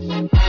Bye.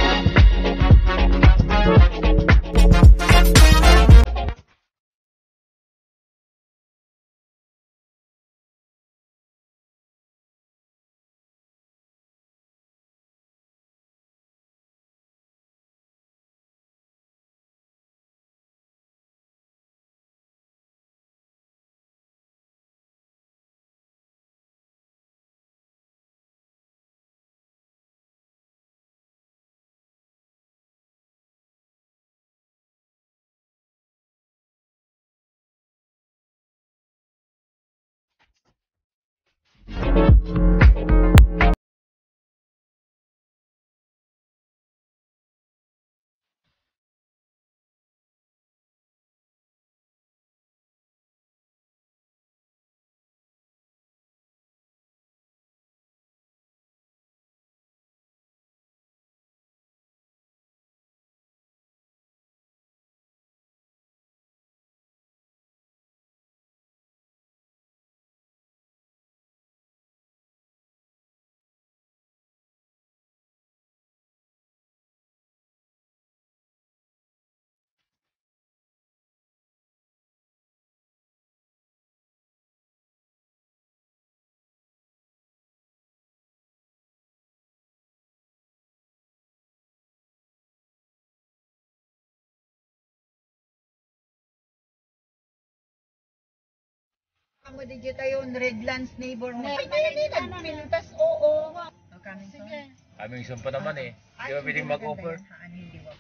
Amo di dito yung Redlands neighborhood. Ne- Ay, nalilitan pintas, oo. Kami Sige. Kaming isang pa naman eh. Hindi ba pwedeng mag-offer? Ano hindi ba?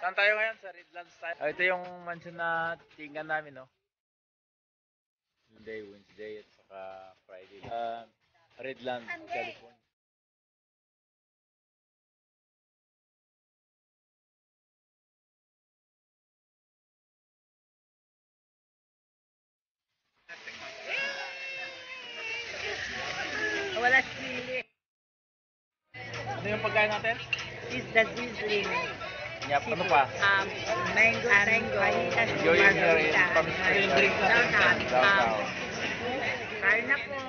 Saan tayo ngayon? Sa Redlands tayo. Ah, ito yung mansion na tingnan namin, no? Monday, Wednesday, at saka Friday. Uh, Redlands, California. Wala sili. Ano yung pagkain natin? Is the sizzling. Yap, ano pa? Um, mango, mango. Fajitas, Enjoy your margarita, and drink natin. Um, Downtown. Kain na po.